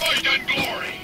Fight and glory!